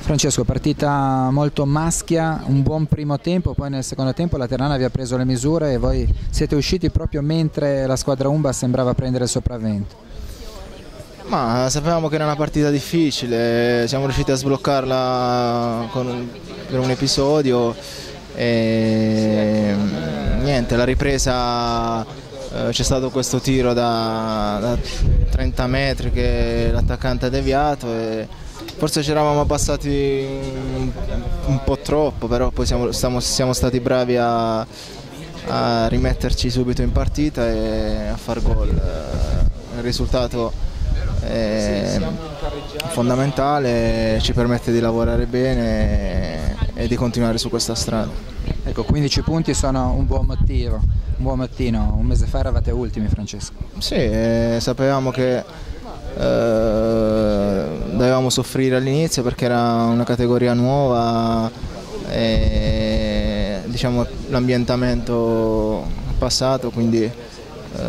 Francesco, partita molto maschia, un buon primo tempo, poi nel secondo tempo la Ternana vi ha preso le misure e voi siete usciti proprio mentre la squadra Umba sembrava prendere il sopravvento. Ma sapevamo che era una partita difficile, siamo riusciti a sbloccarla un, per un episodio e niente, la ripresa c'è stato questo tiro da, da 30 metri che l'attaccante ha deviato e forse ci eravamo passati un, un, po' troppo, però poi siamo, siamo, siamo stati bravi a, a, rimetterci subito in partita e a far gol. Il risultato è fondamentale, ci permette di lavorare bene e di continuare su questa strada. Ecco, 15 punti sono un buon motivo, un buon mattino, un mese fa eravate ultimi Francesco. Sì, eh, sapevamo che eh, dovevamo soffrire all'inizio perché era una categoria nuova e diciamo, l'ambientamento passato, quindi eh,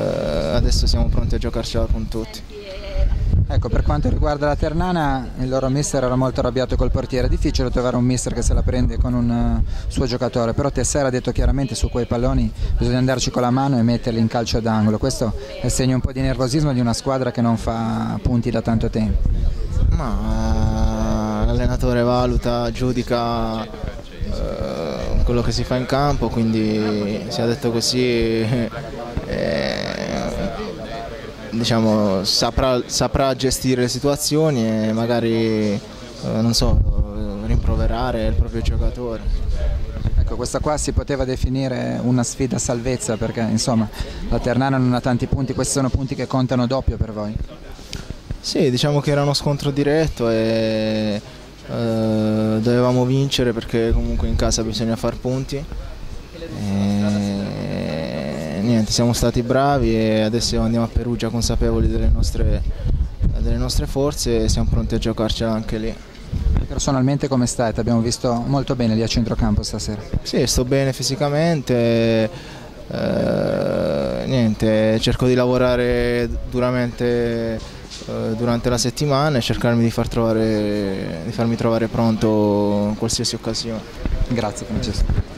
adesso siamo pronti a giocarcela con tutti. Ecco, per quanto riguarda la Ternana, il loro mister era molto arrabbiato col portiere. È difficile trovare un mister che se la prende con un uh, suo giocatore, però Tessera ha detto chiaramente su quei palloni bisogna andarci con la mano e metterli in calcio d'angolo. Questo è segno un po' di nervosismo di una squadra che non fa punti da tanto tempo. Ma uh, l'allenatore valuta, giudica uh, quello che si fa in campo, quindi si è detto così. Diciamo, saprà, saprà, gestire le situazioni e magari eh, non so, rimproverare il proprio giocatore. Ecco, questa qua si poteva definire una sfida a salvezza perché insomma la Ternana non ha tanti punti, questi sono punti che contano doppio per voi. Sì, diciamo che era uno scontro diretto e eh, dovevamo vincere perché comunque in casa bisogna far punti. Niente, siamo stati bravi e adesso andiamo a Perugia consapevoli delle nostre, delle nostre forze e siamo pronti a giocarcela anche lì. Personalmente come stai? Ti abbiamo visto molto bene lì a centrocampo stasera. Sì, sto bene fisicamente, eh, niente, cerco di lavorare duramente eh, durante la settimana e cercarmi di, far trovare, di farmi trovare pronto in qualsiasi occasione. Grazie Francesco.